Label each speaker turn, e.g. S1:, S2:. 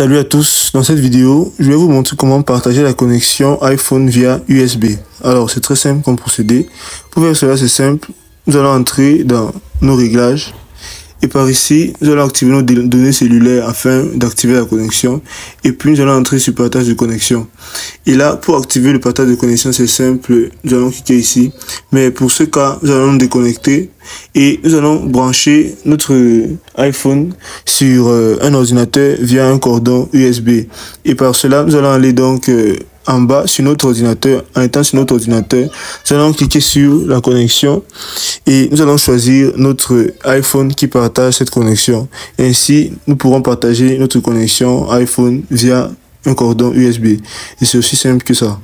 S1: Salut à tous, dans cette vidéo, je vais vous montrer comment partager la connexion iPhone via USB. Alors c'est très simple comme procédé. Pour faire cela c'est simple, nous allons entrer dans nos réglages et par ici, nous allons activer nos données cellulaires afin d'activer la connexion. Et puis, nous allons entrer sur partage de connexion. Et là, pour activer le partage de connexion, c'est simple. Nous allons cliquer ici. Mais pour ce cas, nous allons nous déconnecter et nous allons brancher notre iPhone sur euh, un ordinateur via un cordon USB. Et par cela, nous allons aller donc euh, en bas sur notre ordinateur, en étant sur notre ordinateur, nous allons cliquer sur la connexion et nous allons choisir notre iPhone qui partage cette connexion. Ainsi, nous pourrons partager notre connexion iPhone via un cordon USB. Et c'est aussi simple que ça.